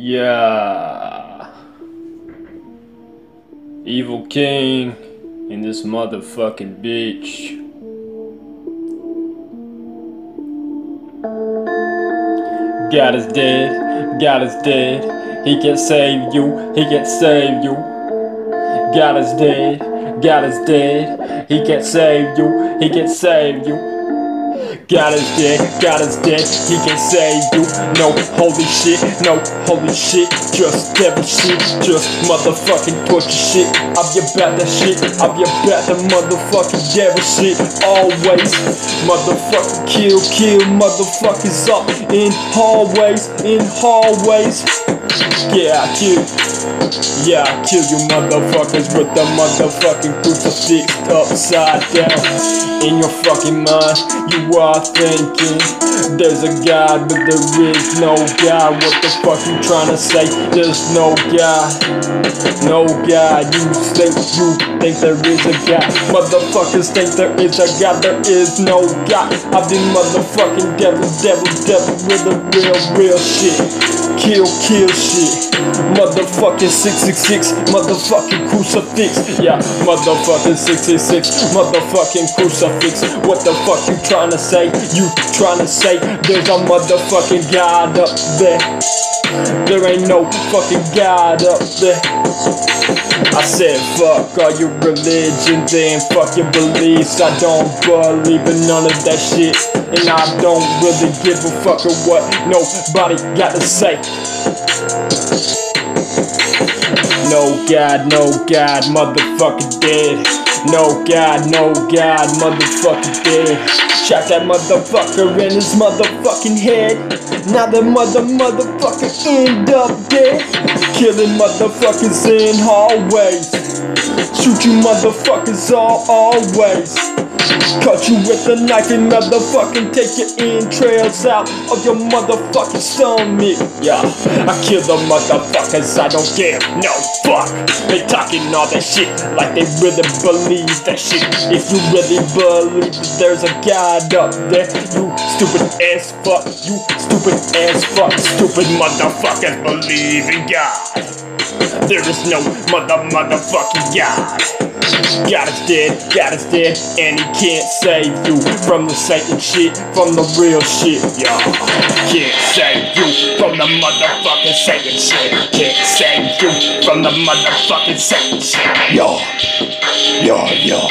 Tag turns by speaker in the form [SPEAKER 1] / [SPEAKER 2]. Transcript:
[SPEAKER 1] Yeah. Evil King in this motherfucking bitch. God is dead, God is dead. He can save you, he can save you. God is dead, God is dead. He can save you, he can save you. God is dead, God is dead, he can save you. No holy shit, no holy shit, just devil shit, just motherfucking torture shit. Be about that shit, be about the motherfucking devil shit. Always, motherfucking kill, kill motherfuckers up in hallways, in hallways. Yeah, I kill. Yeah, I kill you motherfuckers with the motherfucking crucifix upside down. In your fucking mind, you are thinking there's a God, but there is no God. What the fuck you trying to say? There's no God, no God. You think you think there is a God? Motherfuckers think there is a God. There is no God. I've been motherfucking devil, devil, devil with the real, real shit. Kill, kill shit. Motherfucking 666, motherfucking crucifix. Yeah, motherfucking 666, motherfucking crucifix. What the fuck you trying to say? You trying to say there's a motherfucking God up there? There ain't no fucking God up there. I said fuck all your religions and fucking beliefs. I don't believe in none of that shit. And I don't really give a fuck of what nobody got to say. No God, no God, motherfucker dead. No God, no God, motherfucker dead. Shot that motherfucker in his motherfucking head. Now the mother motherfucker end up dead. Killing motherfuckers in hallways. Shoot you motherfuckers all always. Cut you with a knife and motherfucking take your entrails out of your motherfucking stomach. Yeah, I kill the motherfuckers, I don't give no fuck. They talking all that shit like they really believe that shit. If you really believe that there's a God up there, you stupid ass fuck, you stupid ass fuck, stupid motherfuckers believe in God. There is no mother motherfucking God. God is dead, God is dead, and he can't save you from the Satan shit, from the real shit, y'all. Can't save you from the motherfucking Satan shit. Can't save you from the motherfucking Satan shit, y'all. Y'all, yo.